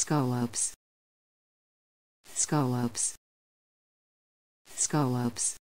Scallops. Scallops. Scallops.